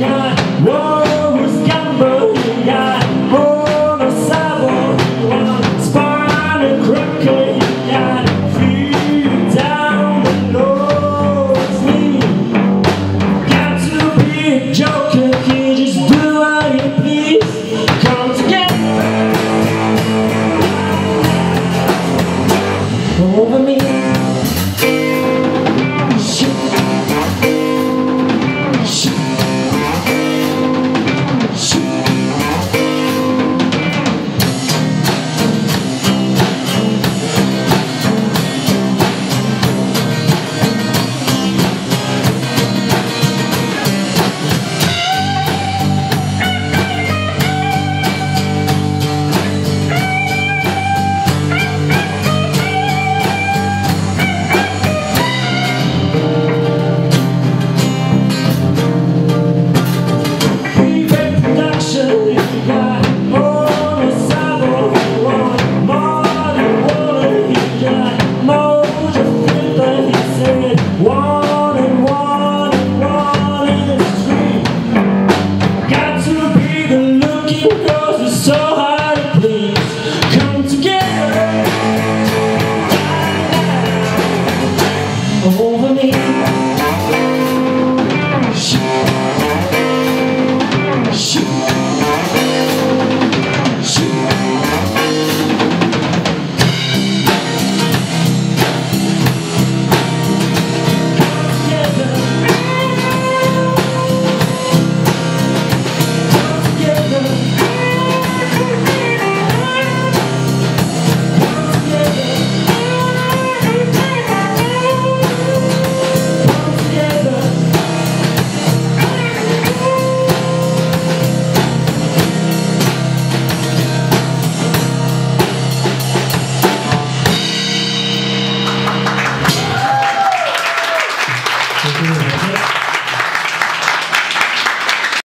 one, one.